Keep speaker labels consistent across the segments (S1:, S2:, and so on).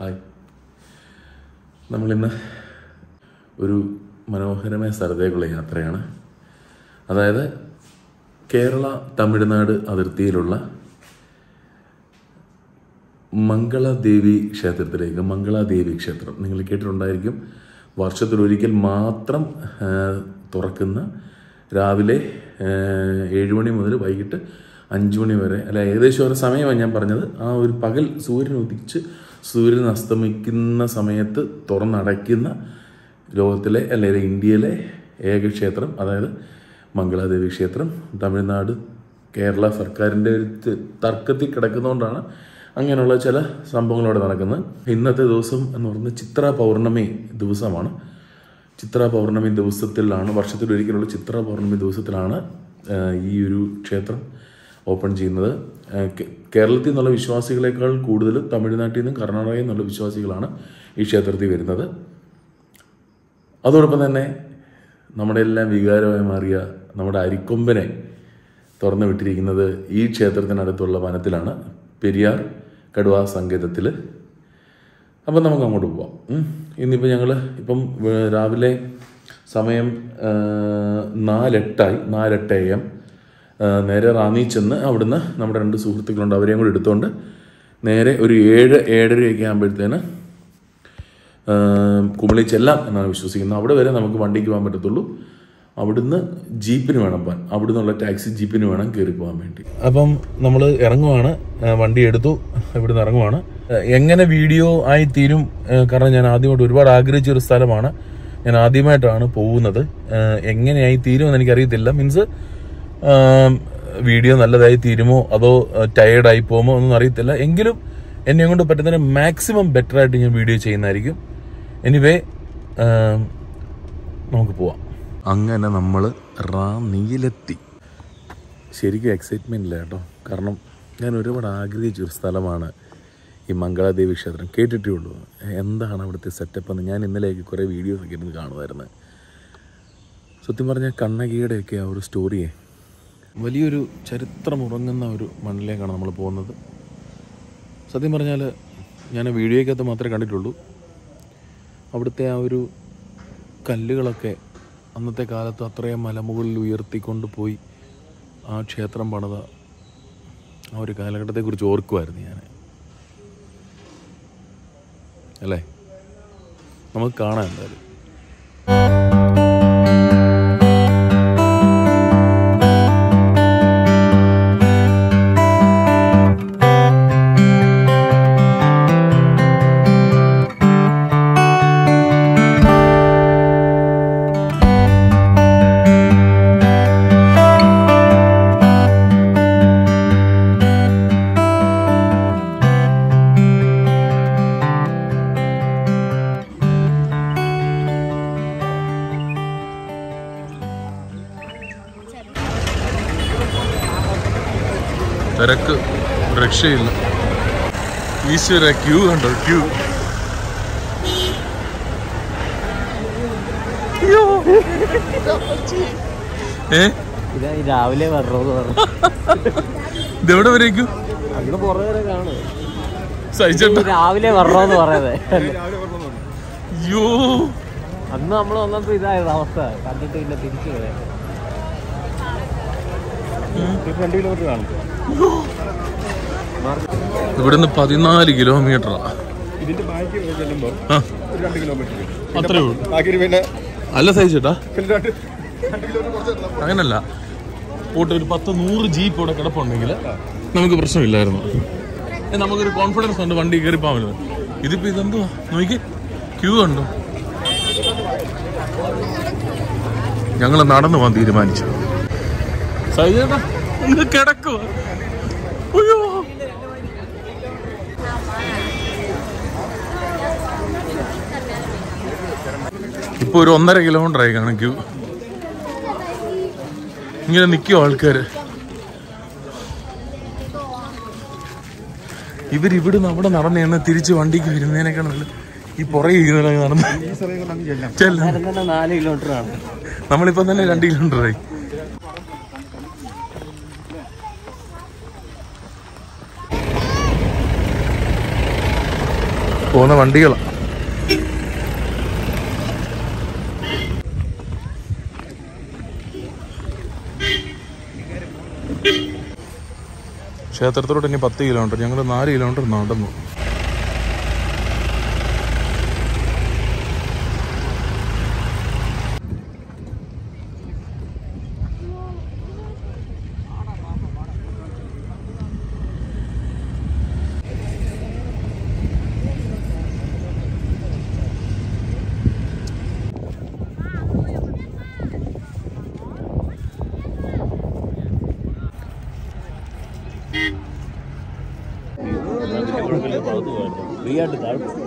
S1: Hi. നമ്മളിന്ന് ഒരു മനോഹരമായ സ്ഥലത്തേക്കുള്ള യാത്രയാണ്. അതായത് കേരള തമിഴ്നാട് അതിർത്തിയിലുള്ള മംഗളദേവി ക്ഷേത്രത്തിലേക്ക് മംഗളദേവി ക്ഷേത്രം. നിങ്ങൾ കേട്ടിട്ടുണ്ടായിരിക്കും വർഷത്തിലൊരിക്കൽ മാത്രം തുറക്കുന്ന രാവിലെ ഏഴ് മണി മുതൽ വൈകിട്ട് അഞ്ച് മണി വരെ അല്ല ഏകദേശം ഒരു സമയമാണ് ഞാൻ പറഞ്ഞത്. ആ ഒരു പകൽ സൂര്യൻ ഉദിച്ച് സൂര്യൻ അസ്തമിക്കുന്ന സമയത്ത് തുറന്നടയ്ക്കുന്ന ലോകത്തിലെ അല്ലെങ്കിൽ ഇന്ത്യയിലെ ഏക ക്ഷേത്രം അതായത് മംഗളാദേവി ക്ഷേത്രം തമിഴ്നാട് കേരള സർക്കാരിന്റെ ഒരു തർക്കത്തിൽ കിടക്കുന്നതുകൊണ്ടാണ് അങ്ങനെയുള്ള ചില സംഭവങ്ങളോടെ നടക്കുന്നത്. ഇന്നത്തെ ദിവസം എന്ന് പറയുന്നത് ചിത്ര പൗർണമി ദിവസമാണ്. ചിത്ര പൗർണമി ദിവസത്തിലാണ് വർഷത്തിലൊരിക്കലുള്ള ചിത്ര പൗർണമി ദിവസത്തിലാണ് ഈ ഒരു ക്ഷേത്രം ഓപ്പൺ ചെയ്യുന്നത്. കേരളത്തിൽ നിന്നുള്ള വിശ്വാസികളെക്കാൾ കൂടുതൽ തമിഴ്നാട്ടിൽ നിന്നും കർണാടകയിൽ നിന്നുള്ള വിശ്വാസികളാണ് ഈ ക്ഷേത്രത്തിൽ വരുന്നത്. അതോടൊപ്പം തന്നെ നമ്മുടെ എല്ലാം വികാരമായി മാറിയ നമ്മുടെ അരിക്കൊമ്പനെ തുറന്നു വിട്ടിരിക്കുന്നത് ഈ ക്ഷേത്രത്തിനടുത്തുള്ള വനത്തിലാണ്. പെരിയാർ കടുവ സങ്കേതത്തിൽ. അപ്പം നമുക്ക് അങ്ങോട്ട് പോവാം. ഇന്നിപ്പോൾ ഞങ്ങൾ ഇപ്പം രാവിലെ സമയം നാലെട്ടായി നാലെട്ട് എ എം. നേരെ റാന്നി ചെന്ന് അവിടുന്ന് നമ്മുടെ രണ്ട് സുഹൃത്തുക്കളുണ്ട് അവരെയും കൂടി എടുത്തുകൊണ്ട് നേരെ ഒരു ഏഴ് ഏഴരയൊക്കെ ആകുമ്പോഴത്തേന് കുമളി ചെല്ലാം എന്നാണ് വിശ്വസിക്കുന്നത്. അവിടെ വരെ നമുക്ക് വണ്ടിക്ക് പോകാൻ പറ്റത്തുള്ളൂ. അവിടുന്ന് ജീപ്പിന് വേണം പോകാൻ. അവിടെ നിന്നുള്ള ടാക്സി ജീപ്പിന് വേണം കയറി പോകാൻ വേണ്ടി. അപ്പം നമ്മൾ ഇറങ്ങുവാണ്. വണ്ടി എടുത്തു. ഇവിടുന്ന് ഇറങ്ങുവാണ്. എങ്ങനെ വീഡിയോ ആയി തീരും? കാരണം ഞാൻ ആദ്യമായിട്ട് ഒരുപാട് ആഗ്രഹിച്ച ഒരു സ്ഥലമാണ്. ഞാൻ ആദ്യമായിട്ടാണ് പോകുന്നത്. എങ്ങനെയായി തീരുമെന്ന് എനിക്കറിയത്തില്ല. മീൻസ് വീഡിയോ നല്ലതായി തീരുമോ? അതോ ടയേർഡായി പോകുമോ ഒന്നും അറിയത്തില്ല. എങ്കിലും എന്നെ കൊണ്ട് പറ്റുന്നതിന് മാക്സിമം ബെറ്റർ ആയിട്ട് ഞാൻ വീഡിയോ ചെയ്യുന്നതായിരിക്കും. എനിവേ നമുക്ക് പോവാം. അങ്ങനെ നമ്മൾ റാന്നിയിലെത്തി ശരിക്കും എക്സൈറ്റ്മെന്റ് ഇല്ല കേട്ടോ. കാരണം ഞാൻ ഒരുപാട് ആഗ്രഹിച്ച ഒരു സ്ഥലമാണ് ഈ മംഗളാദേവി ക്ഷേത്രം. കേട്ടിട്ടേ ഉള്ളൂ എന്താണ് അവിടുത്തെ സെറ്റപ്പ് എന്ന് ഞാൻ ഇന്നലെയൊക്കെ കുറേ വീഡിയോസൊക്കെ ഇരുന്ന് കാണുമായിരുന്നു. സത്യം പറഞ്ഞാൽ കണ്ണകിയുടെയൊക്കെ ആ ഒരു സ്റ്റോറിയെ വലിയൊരു ചരിത്രമുറങ്ങുന്ന ഒരു മണ്ണിലേക്കാണ് നമ്മൾ പോകുന്നത്. സത്യം പറഞ്ഞാൽ ഞാൻ വീഡിയോയ്ക്കകത്ത് മാത്രമേ കണ്ടിട്ടുള്ളൂ. അവിടുത്തെ ആ ഒരു കല്ലുകളൊക്കെ അന്നത്തെ കാലത്ത് അത്രയും മലമുകളിൽ ഉയർത്തിക്കൊണ്ട് പോയി ആ ക്ഷേത്രം പണിത ആ ഒരു കാലഘട്ടത്തെക്കുറിച്ച് ഓർക്കുമായിരുന്നു ഞാൻ അല്ലേ? നമുക്ക് കാണാം എന്തായാലും. തിരക്ക് രക്ഷയില്ല. ഈശ്വര ക്യൂ കണ്ടോ? ക്യൂ. ഏ?
S2: രാവിലെ
S1: ഇതെവിടെ വരേക്കും?
S2: രാവിലെ വരണോന്ന് പറയുന്നത്
S1: അയ്യോ.
S2: അന്ന് നമ്മൾ വന്നപ്പോ ഇതായത് അവസ്ഥ. കണ്ടിട്ട് പിന്നെ തിരിച്ചു പോയത് രണ്ട് കിലോമീറ്റർ കാണും
S1: ഇവിടുന്ന് പതിനാല്
S3: ഇതിന്റെ ബാക്കി ചെല്ലുമ്പോൾ രണ്ട് കിലോമീറ്റർ
S1: അത്രേ ഉള്ളൂ.
S3: ബാക്കി പിന്നെ
S1: അല്ല
S3: സൈസ്
S1: അങ്ങനല്ല. പോട്ട് ഒരു പത്ത് നൂറ് ജീപ്പ് ഇവിടെ കിടപ്പുണ്ടെങ്കിൽ നമുക്ക് പ്രശ്നമില്ലായിരുന്നു. നമുക്കൊരു കോൺഫിഡൻസ് ഉണ്ട് വണ്ടി കയറി പോകാൻ. പറ്റുന്നത് ഇതിപ്പോ ഇതെന്തോ നോക്കി. ക്യൂ ഉണ്ടോ ഞങ്ങൾ നടന്നു പോകാൻ തീരുമാനിച്ചു. സൈജേട്ടാ ഒന്ന് കിടക്കുക അയ്യോ. ഇപ്പൊ ഒരു ഒന്നര കിലോമീറ്റർ ആയി കാണും ക്യൂ ഇങ്ങനെ നിൽക്കും ആൾക്കാര്. ഇവരിവിടുന്ന് അവിടെ നടന്നു നിന്ന് തിരിച്ച് വണ്ടിക്ക് വരുന്നതിനേക്കാണ് ഈ പുറകെ നടന്ന്.
S3: ചെല്ലാം.
S1: നമ്മളിപ്പം തന്നെ രണ്ട് കിലോമീറ്റർ ആയി.
S4: പോകുന്ന വണ്ടികളാണ് ക്ഷേത്രത്തിലോട്ട് ഇനി പത്ത് കിലോമീറ്റർ ഞങ്ങൾ നാല് കിലോമീറ്റർ നടന്നു.
S5: മാറ്റി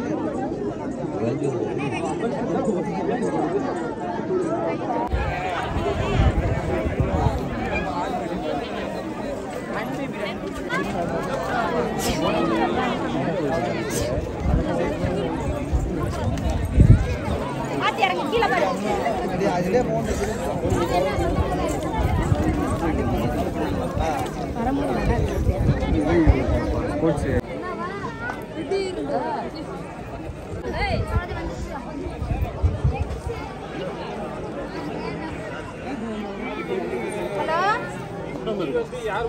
S4: ಯಾರು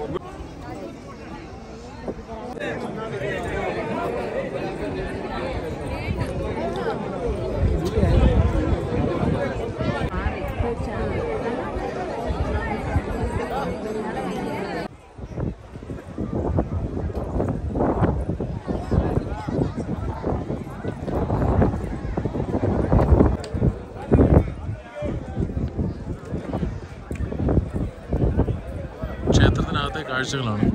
S4: കാഴ്ചകളാണ്.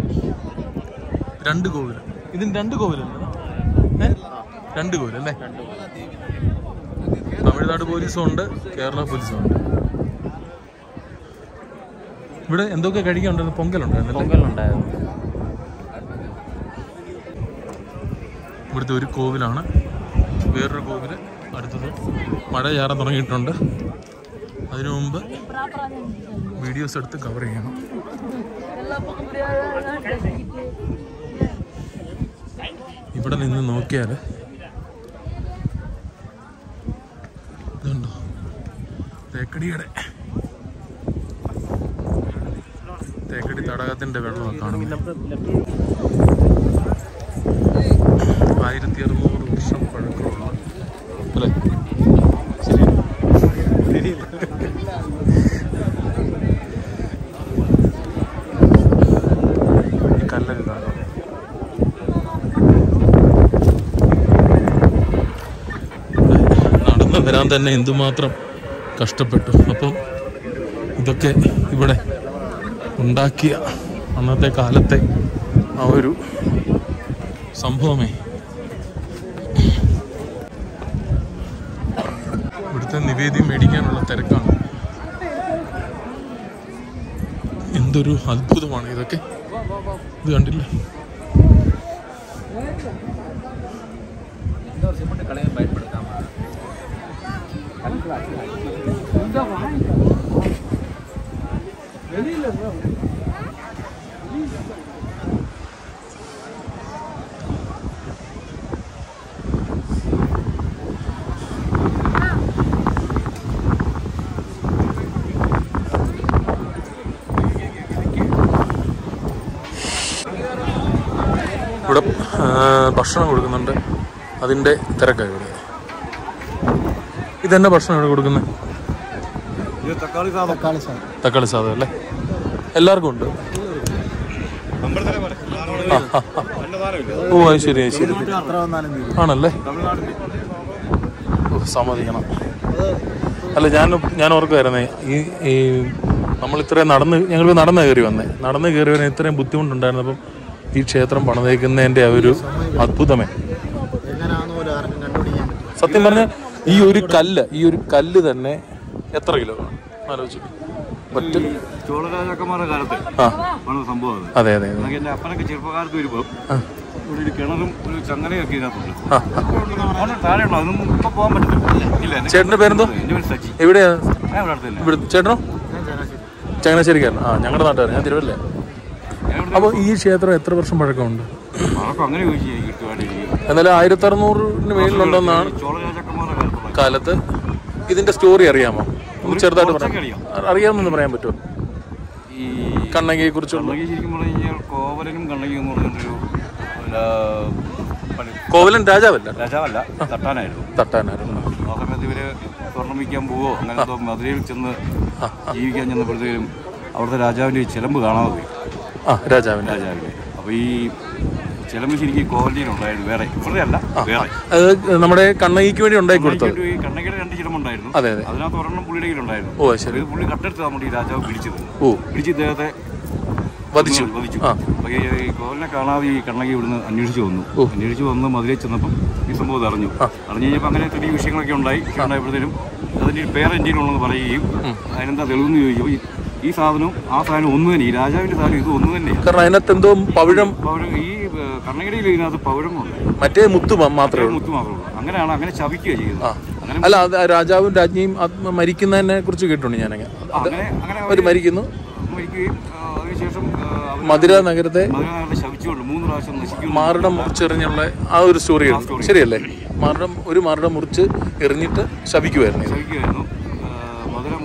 S4: രണ്ട് കോവിൽ. ഇതിന് രണ്ട് കോവിലല്ലേ? രണ്ട് കോവിലല്ലേ തമിഴ്നാട് പോലീസും ഉണ്ട് കേരള പോലീസും ഉണ്ട് ഇവിടെ എന്തൊക്കെ കഴിക്കാനുണ്ടായിരുന്നു? പൊങ്കലുണ്ടായിരുന്നു
S2: പൊങ്കലുണ്ടായിരുന്നു.
S4: ഇവിടുത്തെ ഒരു കോവിലാണ്. വേറൊരു കോവിൽ അടുത്തത് മഴ ചാറാൻ തുടങ്ങിയിട്ടുണ്ട് അതിനു മുമ്പ് വീഡിയോസ് എടുത്ത് കവർ ചെയ്യണം. ഇവിടെ നിന്ന് നോക്കിയാൽ ഇതുണ്ടോ? തേക്കടിയുടെ തേക്കടി തടാകത്തിന്റെ വെള്ളം കാണും ആയിരത്തി അറുന്നൂറ് വർഷം പഴക്കമുള്ള അല്ലേ ഈ കല്ലൊക്കെ കാണാം നടന്നു വരാൻ തന്നെ എന്തുമാത്രം കഷ്ടപ്പെട്ടു. അപ്പം ഇതൊക്കെ ഇവിടെ ഉണ്ടാക്കിയ അന്നത്തെ കാലത്തെ ആ ഒരു സംഭവമേ. ഇവിടുത്തെ നിവേദ്യം മേടിക്കാനുള്ള തിരക്കാണ്. എന്തൊരു അത്ഭുതമാണ് ഇതൊക്കെ. ഇത് കണ്ടില്ല? ഇവിടെ ഭക്ഷണം കൊടുക്കുന്നുണ്ട്. അതിന്റെ തിരക്കാണ് ഇവിടെ. ഇതെന്നെ ഭക്ഷണം ഇവിടെ കൊടുക്കുന്നത്?
S6: തക്കാളി സാധനം
S4: അല്ലേ? എല്ലാവർക്കും ഉണ്ട്? ഓ അത് ശരി അത് ശരി. ആണല്ലേ? സമ്മതിക്കണം. അല്ല ഞാൻ ഞാൻ ഓർക്കുമായിരുന്നേ ഈ ഈ നമ്മൾ ഇത്രയും നടന്ന് ഞങ്ങൾ നടന്ന് കയറി വന്നേ. നടന്ന് കയറി വന്നേ ഇത്രയും ബുദ്ധിമുട്ടുണ്ടായിരുന്നപ്പം ഈ ക്ഷേത്രം പണിതേക്കുന്നതിന്റെ ആ ഒരു അത്ഭുതമേ. സത്യം പറഞ്ഞ ഈ ഒരു കല്ല് ഈ ഒരു കല്ല് തന്നെ എത്ര കിലോ? ആലോചിച്ചു. ഒറ്റ
S6: ചോളരാജാക്കന്മാരുടെ കാലത്ത് ആണ് സംഭവം അത്.
S4: അതെ
S6: എന്റെ അപ്പനൊക്കെ ചെറുപ്പക്കാലത്ത് വരുമ്പോൾ ഒരു കിണറും ഒരു ചങ്ങലയൊക്കെ ഇതിനകത്തുണ്ട്. താഴെയുണ്ടോ അതൊന്നും ഇപ്പൊ പോകാൻ പറ്റത്തില്ല.
S4: ചേട്ടന്റെ പേരെന്തോ?
S6: എന്റെ പേര് സച്ചി.
S4: എവിടെയാ?
S6: ഇവിടെ
S4: ചേട്ടനോ? ചങ്ങനാശ്ശേരിക്കാരൻ ആ ഞങ്ങളുടെ നാട്ടുകാരൻ. ഞാൻ തിരുവല്ലേ അപ്പോൾ ഈ ക്ഷേത്രം എത്ര വർഷം പഴക്കമുണ്ട്? എന്നാലും ആയിരത്തി അറുന്നൂറിന് മേളിലുണ്ടെന്നാണ്.
S6: ചോള രാജാക്കന്മാരുടെ കാലത്തുള്ള
S4: കാലത്ത് ഇതിന്റെ സ്റ്റോറി അറിയാമോ? ഒന്ന് ചെറുതായിട്ട് പറയാം. അറിയാമെന്നൊന്ന് പറയാൻ പറ്റുമോ?
S6: ഈ
S4: കണ്ണകിയെ കുറിച്ചുള്ള
S6: ശരിക്കും പറഞ്ഞു കഴിഞ്ഞാൽ കോവലനും കണ്ണകി എന്ന് പറഞ്ഞൊരു
S4: കോവലൻ രാജാവല്ല.
S6: രാജാവല്ല തട്ടാനായിരുന്നു.
S4: തട്ടാനായിരുന്നു.
S6: ആ സമയത്ത് ഇവർ സ്വർണം വിൽക്കാൻ പോവോ? അങ്ങനെ മധുരയിൽ ചെന്ന് ജീവിക്കാൻ ചെന്നപ്പോഴത്തേക്കും അവിടുത്തെ രാജാവിന്റെ ഈ ചിലമ്പ് കാണാതെ പോയി.
S4: ആ രാജാവിന്റെ.
S6: രാജാവിന്റെ. അപ്പൊ ഈ ചിലമ്പ് ശരിക്കും കോവലിയിലുണ്ടായിരുന്നു വേറെ. ഇവിടെ അല്ല വേറെ.
S4: അത് നമ്മുടെ കണ്ണകിക്ക് വേണ്ടി ഉണ്ടാക്കി കൊടുത്തത്.
S6: കണ്ണകിയുടെ രണ്ട് ചിലമ്പുണ്ടായിരുന്നു
S4: അതെ അതെ.
S6: അതിനകത്ത് ഒരെണ്ണം പുള്ളിയുടെ കയ്യിലുണ്ടായിരുന്നു
S4: ഓ ശരി.
S6: പുള്ളി കട്ടെടുത്ത് നമ്മുടെ ഈ രാജാവ് പിടിച്ചത്
S4: ഓ.
S6: പിടിച്ച് ഇദ്ദേഹത്തെ
S4: വധിച്ചു.
S6: വധിച്ചു. കാണാതെ ഈ കണ്ണകി ഇവിടുന്ന് അന്വേഷിച്ചു വന്നു. അന്വേഷിച്ചു വന്ന് മധുരയിൽ ചെന്നപ്പം ഈ സംഭവം അറിഞ്ഞു. അറിഞ്ഞു കഴിഞ്ഞപ്പോൾ അങ്ങനെ ചെറിയ വിഷയങ്ങളൊക്കെ ഉണ്ടായി. ഉണ്ടായപ്പോഴത്തേനും അതിന്റെ ഒരു പേര് എന്റെ ഉള്ളതെന്ന് പറയുകയും അതിനെന്താ തെളിവെന്ന് ചോദിച്ചപ്പോൾ ഈ- സാധനവും ആ സാധനം ഒന്ന് തന്നെ ഈ രാജാവിന്റെ സാധനം ഇത് ഒന്ന് തന്നെയാണ്
S4: കാരണം അതിനകത്ത് എന്തോ പവിഴം
S6: ഈ കണ്ണകിടിയിൽ ഇതിനകത്ത് പൗരങ്ങളുണ്ട്
S4: മറ്റേ മുത്തു മാത്രമേ
S6: മുത്ത് മാത്രമേ അങ്ങനെയാണ് അങ്ങനെ ചവിക്കുക ചെയ്യുന്നത്.
S4: അല്ല അത് രാജാവും രാജ്ഞിയും മരിക്കുന്നതിനെ കുറിച്ച് കേട്ടിട്ടുണ്ട് ഞാനങ്ങനെ
S6: അങ്ങനെ
S4: അവർ മരിക്കുന്നു.
S6: മരിക്കുകയും അതിനുശേഷം
S4: മധുര നഗരത്തെ മാറിടം മുറിച്ചെറിഞ്ഞുള്ള ആ ഒരു സ്റ്റോറിയാണ് ശരിയല്ലേ? മാറിടം ഒരു മാറിടം മുറിച്ച് എറിഞ്ഞിട്ട് ശപിക്കുമായിരുന്നു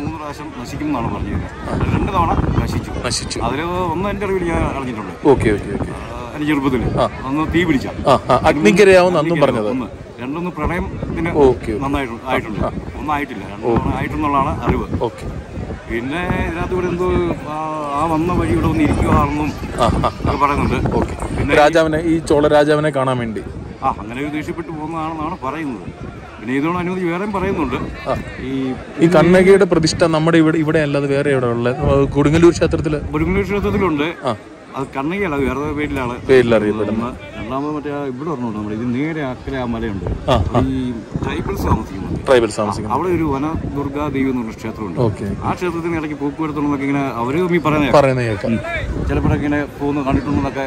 S6: മൂന്ന് പ്രാവശ്യം നശിക്കും എന്നാണ് പറഞ്ഞത് രണ്ട് തവണ നശിച്ചു.
S4: നശിച്ചു.
S6: അതിൽ ഒന്ന് എന്റെ അറിവിൽ ഞാൻ അറിഞ്ഞിട്ടുണ്ട്.
S4: Okay okay okay.
S6: ആ, എന്റെ ചെറുപ്പത്തിൽ ഒന്ന് തീ പിടിച്ച.
S4: അഗ്നിക്കരയാവുന്ന അന്നും പറഞ്ഞത്.
S6: രണ്ടൊന്ന് പ്രളയത്തിന്
S4: ഓക്കെ
S6: നന്നായിട്ട് ആയിട്ടുണ്ട്. ഒന്നായിട്ടില്ല ആയിട്ടുള്ളതാണ് അറിവ്.
S4: ഓക്കെ.
S6: പിന്നെ ഇതിനകത്ത് ഇവിടെ എന്തോ ആ, വന്ന വഴി ഇവിടെ ഒന്ന് ഇരിക്കുവാണെന്നും പറയുന്നുണ്ട്.
S4: ഓക്കെ.
S6: പിന്നെ
S4: രാജാവിനെ ഈ ചോള രാജാവിനെ കാണാൻ വേണ്ടി.
S6: ആ അങ്ങനെ ദേഷ്യപ്പെട്ടു പോകുന്നതാണെന്നാണ് പറയുന്നത്. പിന്നെ ഇതോട് അനുമതി വേറെയും പറയുന്നുണ്ട്. ഈ
S4: ഈ കണ്ണകിയുടെ പ്രതിഷ്ഠ നമ്മുടെ ഇവിടെ ഇവിടെ അല്ലാതെ വേറെ എവിടെ ഉള്ളത് കൊടുങ്ങല്ലൂർ ക്ഷേത്രത്തിൽ?
S6: കൊടുങ്ങല്ലൂർ ക്ഷേത്രത്തിലുണ്ട്.
S4: ആ.
S6: അത് കണ്ണകിയല്ല വേറെ പേരിലാണ്. പേരിലറിയപ്പെടുന്നത്. രണ്ടാമത് മറ്റേ ഇവിടെ പറഞ്ഞു നമ്മുടെ ഇത് നേരെ അക്കരെ ആ മലയുണ്ട്. ഈ ട്രൈബൽസ് താമസിക്കുന്നുണ്ട്.
S4: ട്രൈബൽ താമസിക്കുന്നത്
S6: അവിടെ ഒരു വന ദുർഗാ ദേവി എന്ന് പറഞ്ഞ
S4: ക്ഷേത്രമുണ്ട്.
S6: ആ ക്ഷേത്രത്തിന് ഇടയ്ക്ക് പോക്കുവരത്തുള്ളതൊക്കെ ഇങ്ങനെ അവർ തമ്മിൽ പറയുന്നത് ചിലപ്പോഴൊക്കെ ഇങ്ങനെ പോകുന്നത് കണ്ടിട്ടുണ്ടെന്നൊക്കെ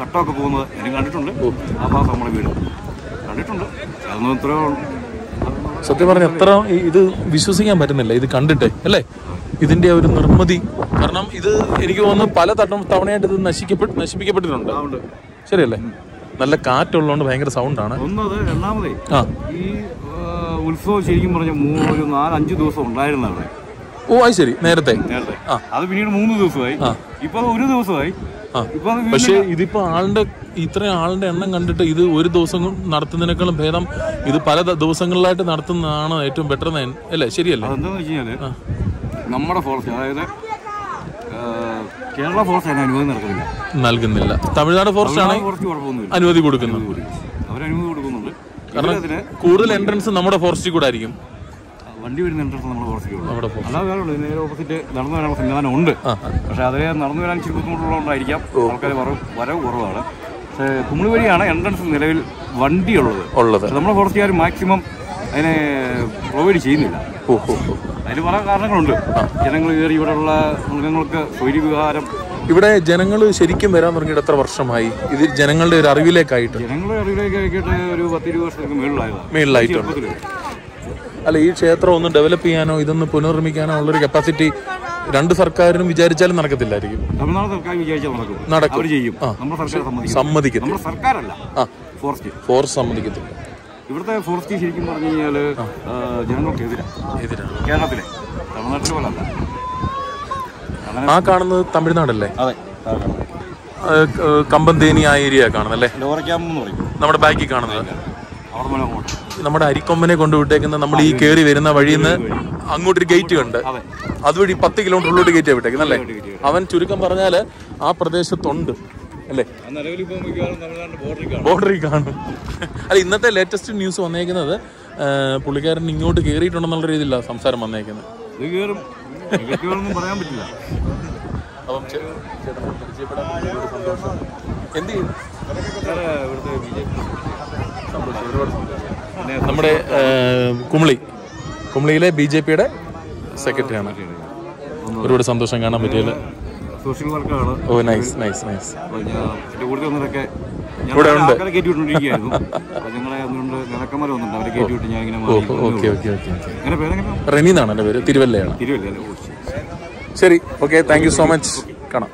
S6: വട്ടമൊക്കെ പോകുന്നത് ഞാൻ കണ്ടിട്ടുണ്ട്. ആ ഭാഗം നമ്മുടെ വീട്. കണ്ടിട്ടുണ്ട്. അതൊന്നും ഇത്ര
S4: സത്യം പറഞ്ഞ എത്ര ഇത് വിശ്വസിക്കാൻ പറ്റുന്നില്ല. ഇത് കണ്ടിട്ട് അല്ലേ? ഇതിന്റെ ഒരു നിർമ്മിതി. കാരണം ഇത് എനിക്ക് തോന്നുന്നു പല തട്ടം തവണയായിട്ട് ഇത് നശിക്കപ്പെട്ട് നശിപ്പിക്കപ്പെട്ടിട്ടുണ്ട്. ശരിയല്ലേ? നല്ല കാറ്റുള്ളതുകൊണ്ട് ഭയങ്കര സൗണ്ടാണ്.
S6: ഒന്നത് രണ്ടാമതേ
S4: ആ.
S6: ഈ ഉത്സവം ശരിക്കും പറഞ്ഞ ഒരു നാലഞ്ച് ദിവസം ഉണ്ടായിരുന്നു അവിടെ.
S4: ഓ അത് ശരി. നേരത്തെ.
S6: അത് പിന്നീട് മൂന്ന് ദിവസമായി. ഇപ്പൊ ഒരു ദിവസമായി.
S4: പക്ഷേ ഇതിപ്പോ ആളുടെ ഇത്രയും ആളുടെ എണ്ണം കണ്ടിട്ട് ഇത് ഒരു ദിവസം നടത്തുന്നതിനേക്കാളും ഭേദം ഇത് പല ദിവസങ്ങളിലായിട്ട് നടത്തുന്നതാണ് ഏറ്റവും ബെറ്റർ അല്ലേ? ശരിയല്ലേ?
S6: വെച്ച് നമ്മുടെ ഫോറസ്റ്റ് അതായത് കേരള ഫോറസ്റ്റ് അതിന് അനുമതി നടക്കുന്നില്ല.
S4: നൽകുന്നില്ല. തമിഴ്നാട് ഫോറസ്റ്റ് ആണ് അനുമതി കൊടുക്കുന്നത്.
S6: അവർ അനുമതി കൊടുക്കുന്നുണ്ട്.
S4: കാരണം കൂടുതൽ എൻട്രൻസ് നമ്മുടെ ഫോറസ്റ്റിൽ കൂടെ ആയിരിക്കും.
S6: വണ്ടി വരുന്ന ഇൻട്രസ്റ്റ്
S4: നമ്മൾ forest.
S6: അല്ലാതെ വേറെ ഉള്ളൂ. നേരെ ഓപ്പോസിറ്റ് നടന്നു വരാനുള്ള സംവിധാനം ഉണ്ട് പക്ഷേ അതിലെ നടന്നു വരാൻ ഇച്ചിരി ബുദ്ധിമുട്ടുള്ളതുകൊണ്ടായിരിക്കാം ആൾക്കാർ വരവ് വരവ് കുറവാണ്. പക്ഷേ കുമിളി വഴിയാണ് എൻട്രൻസ് നിലവിൽ വണ്ടിയുള്ളത്.
S4: ഉള്ളത്.
S6: ഉള്ളത് നമ്മുടെ ഫോറസ്റ്റുകാർ മാക്സിമം അതിനെ പ്രൊവൈഡ് ചെയ്യുന്നില്ല. അതിന് പല കാരണങ്ങളുണ്ട്. ജനങ്ങൾ കയറി ഇവിടെയുള്ള മൃഗങ്ങൾക്ക് സ്വൈര്യവിഹാരം.
S4: ഇവിടെ ജനങ്ങൾ ശരിക്കും വരാൻ തുടങ്ങിയിട്ട് എത്ര വർഷമായി? ഇത് ജനങ്ങളുടെ ഒരു അറിവിലേക്കായിട്ട്.
S6: ജനങ്ങളുടെ അറിവിലേക്കായിട്ട് ഒരു പത്തിരുപത് വർഷത്തേക്ക്
S4: മേളിലായിട്ടുണ്ട്. അല്ല ഈ ക്ഷേത്രം ഒന്ന് ഡെവലപ്പ് ചെയ്യാനോ ഇതൊന്ന് പുനർനിർമ്മിക്കാനോ ഉള്ളൊരു കപ്പാസിറ്റി രണ്ട് സർക്കാരിനും വിചാരിച്ചാലും നടക്കത്തില്ലായിരിക്കും.
S6: തമിഴ്നാട് സർക്കാർ വിചാരിച്ചാൽ നടക്കും.
S4: നടക്കും.
S6: അവർ ചെയ്യും. നമ്മുടെ സർക്കാർ സമ്മതിക്കും
S4: സമ്മതിക്കത്തില്ല.
S6: നമ്മുടെ സർക്കാരല്ല. ഫോറസ്റ്റ്.
S4: ഫോറസ്റ്റ് സമ്മതിക്കത്തില്ല.
S6: ഇവിടുത്തെ ഫോറസ്റ്റ് ശരിക്കും പറഞ്ഞു കഴിഞ്ഞാൽ ജനങ്ങൾക്ക്
S4: എതിരാണ്
S6: കേരളത്തിലെ. തമിഴ്നാട്ടിലെ പോലെ അല്ല.
S4: ആ കാണുന്നത് തമിഴ്നാടല്ലേ?
S6: അതെ
S4: കമ്പന്തേനി ആ ഏരിയ കാണുന്നല്ലേ?
S6: ലോറക്കാമെന്ന് എന്ന് പറയും.
S4: നമ്മുടെ ബാക്കി കാണുന്നത്. നമ്മുടെ അരിക്കൊമ്പനെ കൊണ്ട് വിട്ടേക്കുന്ന നമ്മൾ ഈ കയറി വരുന്ന വഴിയിൽ നിന്ന് അങ്ങോട്ടൊരു ഗേറ്റ് ഉണ്ട്.
S6: അതെ.
S4: അതുവഴി പത്ത് കിലോമീറ്റർ ഉള്ളോട്ട് ഗേറ്റ് വിട്ടേക്കുന്നല്ലേ
S6: gate
S4: അവൻ ചുരുക്കം പറഞ്ഞാൽ ആ പ്രദേശത്തുണ്ട്. അല്ലേ?
S6: ബോർഡറിൽ കാണും.
S4: അല്ല ഇന്നത്തെ ലേറ്റസ്റ്റ് ന്യൂസ് വന്നേക്കുന്നത് പുള്ളിക്കാരൻ ഇങ്ങോട്ട് കയറിയിട്ടുണ്ടെന്നുള്ള രീതിയിലാണ് സംസാരം വന്നേക്കുന്നത്.
S6: പറയാൻ പറ്റില്ല.
S4: അപ്പം ചേട്ടനെ പരിചയപ്പെടാൻ എന്ത് ചെയ്യും?
S6: ഇവിടുത്തെ ബി ജെ പി.
S4: നമ്മുടെ കുമളി. കുമളിയിലെ ബി ജെ പിയുടെ സെക്രട്ടറിയാണ്. ഒരുപാട് സന്തോഷം കാണാൻ പറ്റിയത്.
S6: സോഷ്യൽ വർക്കാണ്.
S4: ഓ നൈസ് നൈസ് നൈസ്.
S6: അപ്പോൾ ഞാൻ എന്റെ കൂടെ ഞാൻ
S4: ഇവിടെ ഉണ്ട്.
S6: ആൾക്കാരെ കയറ്റി വിട്ടുകൊണ്ടിരിക്കുകയായിരുന്നു അപ്പോൾ ഞങ്ങളെ ഒന്നുകൊണ്ട് നേതാക്കന്മാർ വന്നിട്ടുണ്ട്. അവരെ കയറ്റി വിട്ട് ഞാൻ ഇങ്ങനെ മാറി
S4: ഓക്കെ ഓക്കെ ഓക്കെ ഓക്കെ.
S6: അങ്ങനെ പേരെങ്ങനെ?
S4: റെനി എന്നാണ് എന്റെ പേര്. തിരുവല്ലയാണ്.
S6: തിരുവല്ലേ അല്ലേ ശരി.
S4: ശരി. Okay thank you so much കാണാം.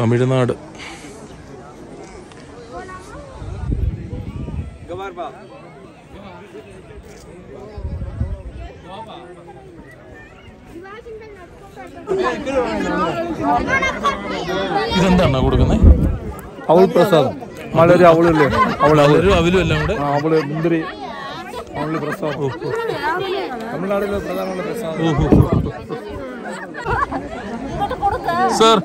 S4: തമിഴ്നാട്. ഇതെന്താണ് കൊടുക്കുന്നത്
S7: അവൾ പ്രസാദം. മലര് അവളില്ലേ? അവൾ
S4: അവരും അവലും എല്ലാം കൂടെ?
S7: അവൾ മുന്തിരി. അവൾ പ്രസാദം. തമിഴ്നാടിലെ പ്രധാനമുള്ള പ്രസാദം.
S4: സർ.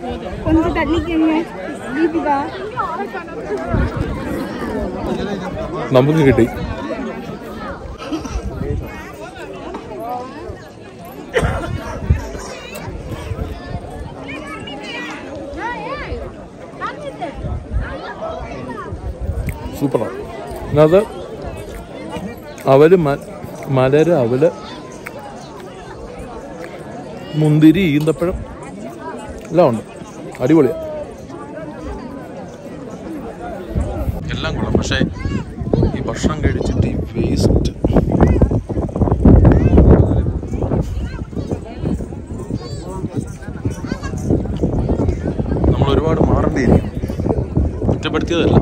S4: നമുക്ക് കിട്ടി. സൂപ്പറാണ് അത് അവർ മലര് അവൽ മുന്തിരി ഈന്തപ്പഴം. എല്ലാം ഉണ്ട്. അടിപൊളിയാണ് എല്ലാം കൊള്ളാം പക്ഷേ ഈ ഭക്ഷണം കഴിച്ചിട്ട് ഈ വേസ്റ്റ് നമ്മൾ ഒരുപാട് മാറേണ്ടിയിരിക്കും കുറ്റപ്പെടുത്തിയതല്ല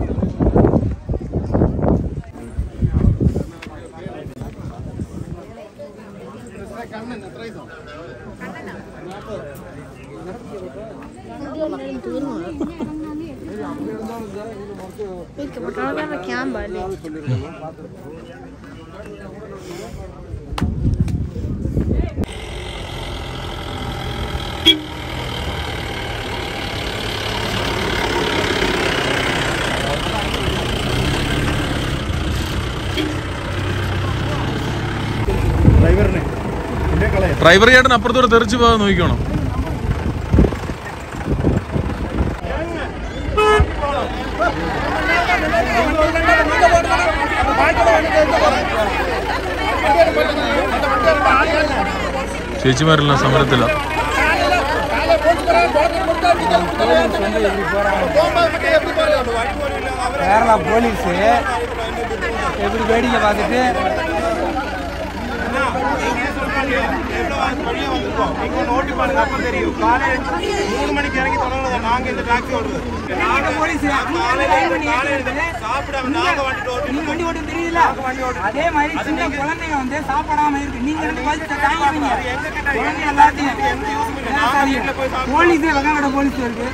S7: കളയാ
S4: ഡ്രൈവർ ചേട്ടൻ അപ്പുറത്തോടെ തെറിച്ച് പോകാൻ നോക്കിക്കോണം. ചേച്ചിമാരെല്ലാം സമരത്തില്ല
S2: கேரளா போலீஸு எப்படி வேடிக்கை பார்த்துட்டு
S8: மூணு மணிக்கு இறங்கி தொடங்குறது நாங்கள் இந்த டாக்ஸி ஓடுறது சாப்பிடாம நாங்க வண்டி ஓட்டு
S9: வண்டி ஓட்ட தெரியல அதே மாதிரி சின்ன குழந்தைங்க வந்து சாப்பிடாம இருக்கு நீங்க ரெண்டு பல்ஸ் எல்லாத்தையும் போலீஸே வெங்காட போலீஸ் இருக்கு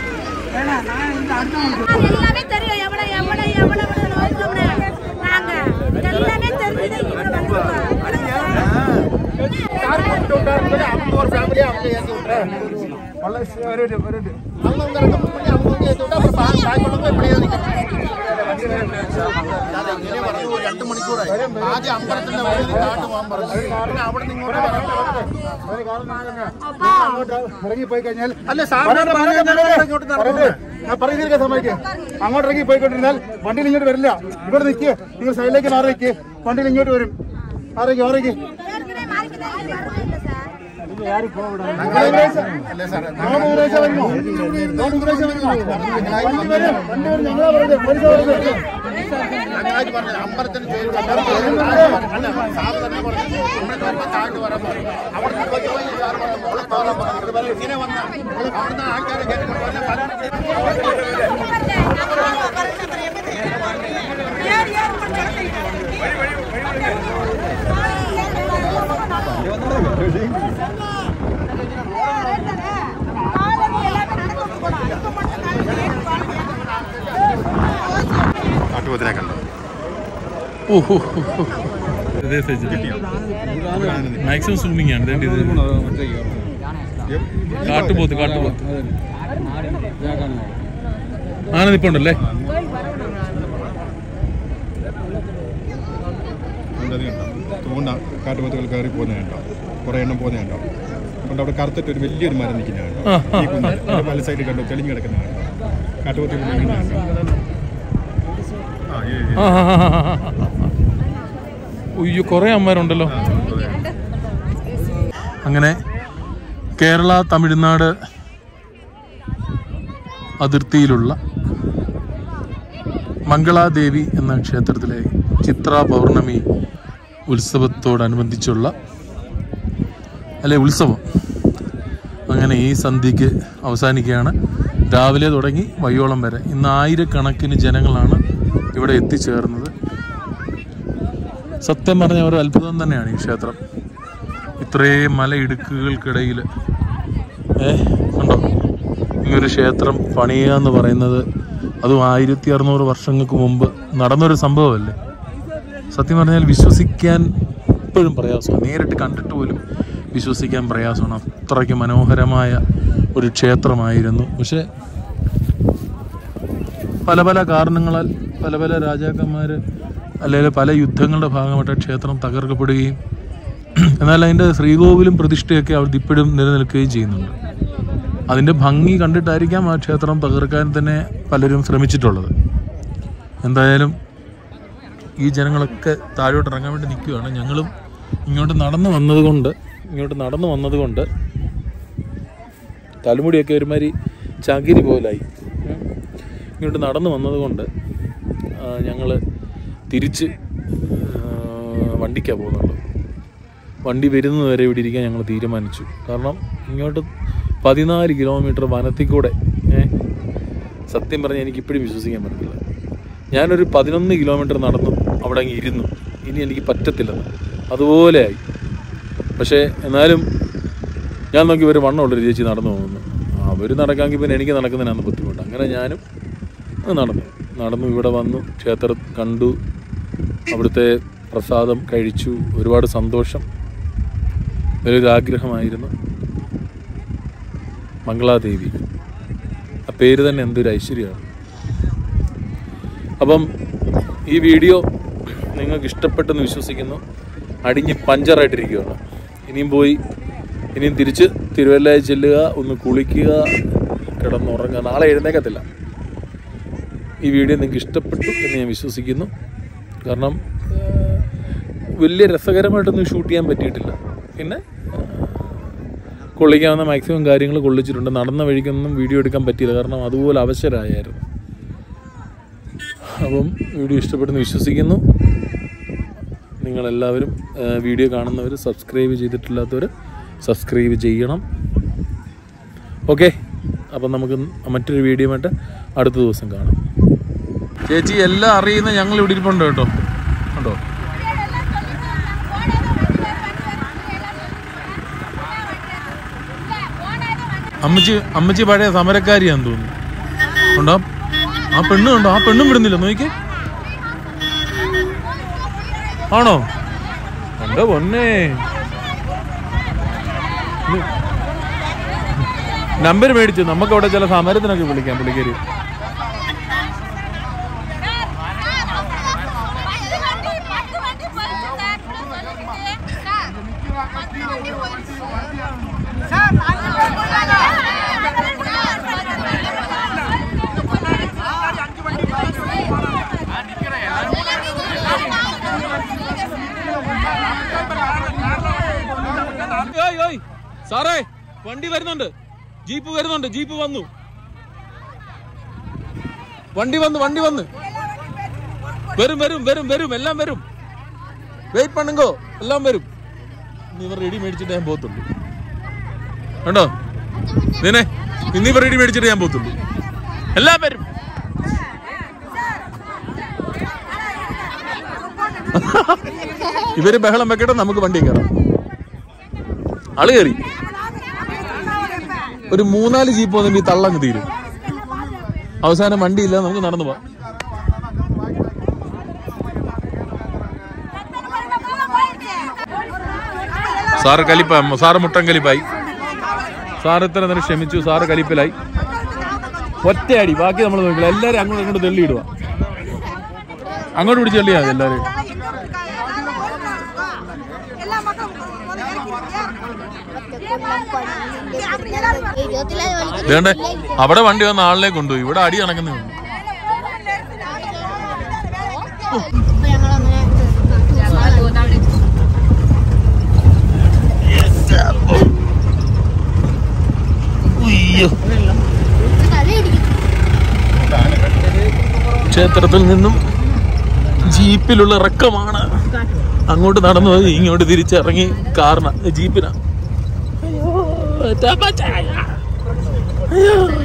S9: ஏன்னா நான் இந்த அடுத்தவங்களுக்கு
S5: எல்லாமே தெரியும் எவ்வளவு எவ்வளவு எவ்வளவு நாங்க எல்லாமே தெரிஞ்சது இங்க வந்துருக்கோம்
S8: മണിക്കൂറായി അവിടെ നിന്ന് ഇങ്ങോട്ട്
S7: ഇറങ്ങി പോയി അങ്ങോട്ട് ഇറങ്ങി പോയിക്കൊണ്ടിരുന്നാൽ വണ്ടിയിൽ ഇങ്ങോട്ട് വരില്ല. ഇവിടെ നിൽക്കുക നിങ്ങൾ സൈഡിലേക്ക് മാറി നിൽക്കുക വണ്ടിയിൽ ഇങ്ങോട്ട് വരും. മാറിക്ക് മാറിക്ക്
S8: അമ്പലത്തിന് പേര് അല്ല സാറ് തന്നെ പറഞ്ഞു അമ്പലത്തിൽ വരുമ്പോൾ താഴ്ന്നു വരാൻ പറഞ്ഞു അവിടെ നിന്ന് പോയി പോയി സാറ് പറഞ്ഞു മോളെ പോകാൻ പറഞ്ഞു ഇവിടെ വരെ ഇങ്ങനെ വന്ന അവിടുന്ന് ആൾക്കാരെ കേട്ടിട്ട് പറഞ്ഞ പല കാട്ടുപോത്തിനെ കണ്ടു
S4: മാക്സിമം സൂമിങ് ആണ് കാട്ടുപോത്ത് കാട്ടുപോത്ത്. ആനന്ദിപ്പുണ്ടല്ലേ
S6: തൂണ്ട കാട്ടുപോത്തുകൾ കയറി പോകുന്നത് കണ്ടോ കുറേ എണ്ണം പോകുന്നത് കണ്ടോ അതുകൊണ്ട് അവിടെ കറുത്തിട്ട് ഒരു വലിയൊരു മരം നിൽക്കുന്നതാണ് ഈ കുന്നിൽ പല സൈഡിൽ കണ്ടു തെളിഞ്ഞു കിടക്കുന്ന കണ്ടോ കാട്ടുപോത്തുകൾ.
S4: ഉയ്യോ കുറേ അമ്മമാരുണ്ടല്ലോ. അങ്ങനെ കേരള തമിഴ്നാട് അതിർത്തിയിലുള്ള മംഗളാദേവി എന്ന ക്ഷേത്രത്തിലെ ചിത്ര പൗർണമി ഉത്സവത്തോടനുബന്ധിച്ചുള്ള അല്ലെ ഉത്സവം. അങ്ങനെ ഈ സന്ധ്യക്ക് അവസാനിക്കുകയാണ്. രാവിലെ തുടങ്ങി വയ്യോളം വരെ. ഇന്ന് ആയിരക്കണക്കിന് ജനങ്ങളാണ് ഇവിടെ എത്തിച്ചേർന്നത്. സത്യം പറഞ്ഞ ഒരു അത്ഭുതം തന്നെയാണ് ഈ ക്ഷേത്രം. ഇത്രയും മലയിടുക്കുകൾക്കിടയിൽ ഏ ഉണ്ടോ ഇങ്ങനൊരു ക്ഷേത്രം പണിയുക എന്ന് പറയുന്നത് അതും ആയിരത്തി അറുന്നൂറ് വർഷങ്ങൾക്ക് മുമ്പ് നടന്നൊരു സംഭവമല്ലേ? സത്യം പറഞ്ഞാൽ വിശ്വസിക്കാൻ ഇപ്പോഴും പ്രയാസമാണ്. നേരിട്ട് കണ്ടിട്ട് പോലും വിശ്വസിക്കാൻ പ്രയാസമാണ്. അത്രയ്ക്ക് മനോഹരമായ ഒരു ക്ഷേത്രമായിരുന്നു. പക്ഷേ പല പല കാരണങ്ങളാൽ പല പല രാജാക്കന്മാർ അല്ലെങ്കിൽ പല യുദ്ധങ്ങളുടെ ഭാഗമായിട്ട് ക്ഷേത്രം തകർക്കപ്പെടുകയും എന്നാൽ അതിന്റെ ശ്രീകോവിലും പ്രതിഷ്ഠയൊക്കെ അവിടെ ഇപ്പോഴും നിലനിൽക്കുകയും ചെയ്യുന്നുണ്ട്. അതിന്റെ ഭംഗി കണ്ടിട്ടായിരിക്കാം ആ ക്ഷേത്രം തകർക്കാൻ തന്നെ പലരും ശ്രമിച്ചിട്ടുള്ളത്. എന്തായാലും ഈ ജനങ്ങളൊക്കെ താഴോട്ട് ഇറങ്ങാൻ വേണ്ടി നിൽക്കുകയാണ്. ഞങ്ങളും ഇങ്ങോട്ട് നടന്നു വന്നതുകൊണ്ട് ഇങ്ങോട്ട് നടന്നു വന്നതുകൊണ്ട് തലമുടിയൊക്കെ ഒരുമാതിരി ചകിരി പോലായി. ഇങ്ങോട്ട് നടന്നു വന്നതുകൊണ്ട് ഞങ്ങൾ തിരിച്ച് വണ്ടിക്കാണ് പോകുന്നുള്ളൂ വണ്ടി വരുന്നത് വരെ ഇവിടെ ഇരിക്കാൻ ഞങ്ങൾ തീരുമാനിച്ചു. കാരണം ഇങ്ങോട്ട് പതിനാല് കിലോമീറ്റർ വനത്തിൽ കൂടെ സത്യം പറഞ്ഞാൽ എനിക്കിപ്പോഴും വിശ്വസിക്കാൻ പറ്റില്ല ഞാനൊരു പതിനൊന്ന് കിലോമീറ്റർ നടന്നു അവിടെ അങ്ങ് ഇരുന്നു. ഇനി എനിക്ക് പറ്റത്തില്ല. അതുപോലെ ആയി. പക്ഷേ എന്നാലും ഞാൻ നോക്കി ഒരു വണ്ണമുള്ളൊരു ചേച്ചി നടന്നു പോകുന്നു. അവർ നടക്കാമെങ്കിൽ പിന്നെ എനിക്ക് നടക്കുന്നതിനാണ് ബുദ്ധിമുട്ട്. അങ്ങനെ ഞാനും നടന്നു. നടന്നു ഇവിടെ വന്നു ക്ഷേത്രം കണ്ടു അവിടുത്തെ പ്രസാദം കഴിച്ചു ഒരുപാട് സന്തോഷം. വലിയൊരു ആഗ്രഹമായിരുന്നു. മംഗളാദേവി. ആ പേര് തന്നെ എന്തൊരു ഐശ്വര്യമാണ്. അപ്പം ഈ വീഡിയോ നിങ്ങൾക്ക് ഇഷ്ടപ്പെട്ടെന്ന് വിശ്വസിക്കുന്നു. അടിഞ്ഞ് പഞ്ചറായിട്ടിരിക്കുകയാണ്. ഇനിയും പോയി ഇനിയും തിരിച്ച് തിരുവല്ലയിൽ ചെല്ലുക ഒന്ന് കുളിക്കുക കിടന്നുറങ്ങുക. നാളെ എഴുന്നേക്കത്തില്ല. ഈ വീഡിയോ നിങ്ങൾക്ക് ഇഷ്ടപ്പെട്ടു എന്ന് ഞാൻ വിശ്വസിക്കുന്നു. കാരണം വലിയ രസകരമായിട്ടൊന്നും ഷൂട്ട് ചെയ്യാൻ പറ്റിയിട്ടില്ല. പിന്നെ കൊള്ളിക്കാവുന്ന മാക്സിമം കാര്യങ്ങൾ കൊള്ളിച്ചിട്ടുണ്ട്. നടന്ന വഴിക്കൊന്നും വീഡിയോ എടുക്കാൻ പറ്റിയില്ല. കാരണം അതുപോലെ അവശരായായിരുന്നു. അപ്പം വീഡിയോ ഇഷ്ടപ്പെടുന്നു വിശ്വസിക്കുന്നു. നിങ്ങളെല്ലാവരും വീഡിയോ കാണുന്നവർ സബ്സ്ക്രൈബ് ചെയ്തിട്ടില്ലാത്തവർ സബ്സ്ക്രൈബ് ചെയ്യണം. ഓക്കെ? അപ്പം നമുക്ക് മറ്റൊരു വീഡിയോ ആയിട്ട് അടുത്ത ദിവസം കാണാം. ചേച്ചി എല്ലാം അറിയുന്ന ഞങ്ങൾ ഇവിടെ ഇരിപ്പുണ്ട് കേട്ടോ. ഉണ്ടോ അമ്മച്ചി അമ്മച്ചി പഴയ സമരക്കാരിയാന്ന് തോന്നുന്നു. ഉണ്ടോ? ആ പെണ്ണ് കണ്ടോ? ആ പെണ്ണും വിടുന്നില്ല. നോക്കി ആണോ? എന്റെ പൊന്നെ. നമ്പർ മേടിച്ചു. നമുക്ക് അവിടെ ചില സമരത്തിനൊക്കെ വിളിക്കാം പുള്ളിക്കാരി. ജീപ്പ് വരുന്നുണ്ട് ജീപ്പ് വന്നു. വണ്ടി വന്നു വണ്ടി വന്ന്. വരും വരും വരും വരും എല്ലാം വരും. വെയിറ്റ് പണുങ്കോ? എല്ലാം വരും. ഇവർ റെഡി മേടിച്ചിട്ട് ഞാൻ പോത്തുള്ളൂ കണ്ടോ? നിന്നെ ഇന്നിവർ റെഡി മേടിച്ചിട്ട് ഞാൻ പോത്തുള്ളൂ എല്ലാം വരും ഇവർ ബഹളം വെക്കട്ടെ നമുക്ക് വണ്ടി കയറാം. ആൾ കയറി. ഒരു മൂന്നാൽ ജീപ്പ് വന്നിട്ട് ഈ തള്ളങ്ങ് തീരും. അവസാനം വണ്ടിയില്ല നമുക്ക് നടന്നു പോവാം. സാറ് കലിപ്പ സാറ് മുട്ടൻ കലിപ്പായി. സാർ ഇത്ര നേരം ക്ഷമിച്ചു സാറ് കലിപ്പിലായി. ഒറ്റയടി ബാക്കി നമ്മൾ നോക്കില്ല എല്ലാവരും അങ്ങോട്ട് ഇങ്ങോട്ട് തെള്ളിയിടുക. അങ്ങോട്ട് പിടിച്ച് തെള്ളിയാ മതി വേണ്ടേ അവിടെ വണ്ടി വന്ന ആളിനെ കൊണ്ടുപോയി. ഇവിടെ അടി അണക്കുന്ന ക്ഷേത്രത്തിൽ നിന്നും ജീപ്പിലുള്ള ഇറക്കമാണ്. അങ്ങോട്ട് നടന്നു പോയി ഇങ്ങോട്ട് തിരിച്ചിറങ്ങി കാറിന. ജീപ്പിനാ. Iya.